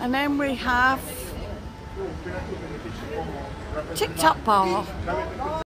And then we have TikTok bar.